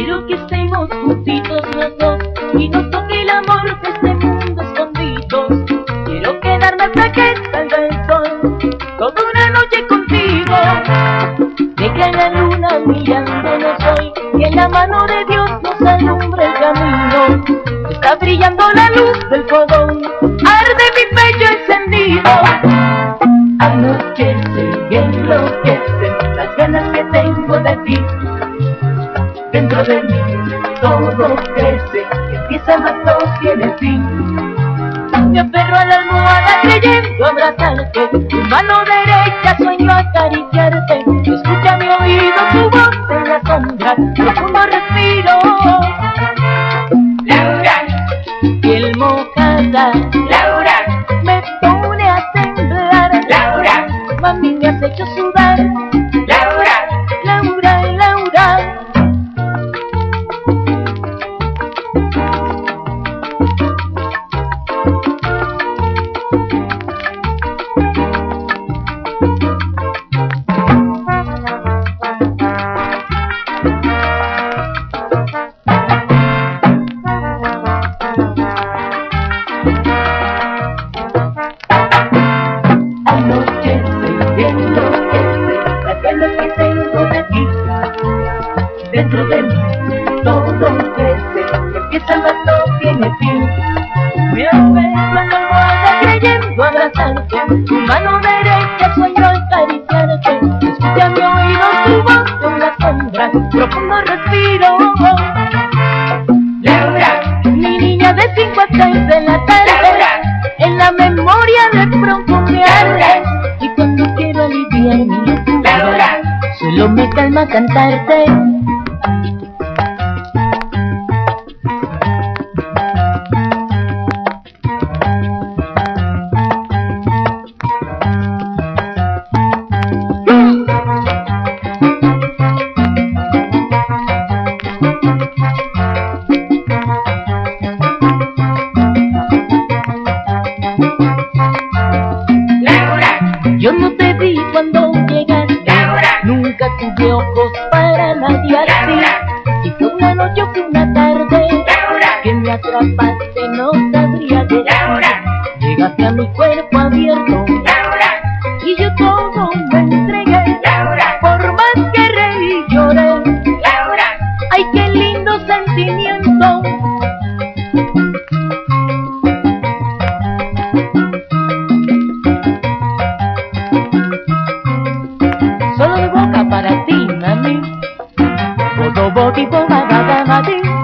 Quiero que estemos juntitos los dos y nos toque el amor de este mundo escondidos. Quiero quedarme hasta que salga el sol, toda una noche contigo. Deja la luna brillándonos hoy y en la mano de Dios nos alumbra el camino. Está brillando la luz del fogón, arde mi pecho encendido. Anochece y enloquece las ganas que tengo de ti. Dentro de mí todo crece, empieza más no tiene fin. Me aferro a la almohada creyendo abrazarte, tu mano derecha sueño acariciarte. Escucha mi oído tu voz en la sombra, profundo respiro. Laura, Piel mojada, Laura, me pone a temblar. Laura, Mami me has hecho sudar, abrazarte, tu mano derecha sueño acariciarte. Escucha mi oído tu voz en la sombra, profundo respiro. Laura, Mi niña de 5 a 6 de la tarde Laura. En la memoria de pronto me arde Y cuando quiero aliviar mi locura Laura. Solo me calma cantarte para nadie así Y fue una noche o fue una tarde Que me atrapaste, no sabría decir Laura, Llegaste a mi cuerpo ロボティボマガガマティ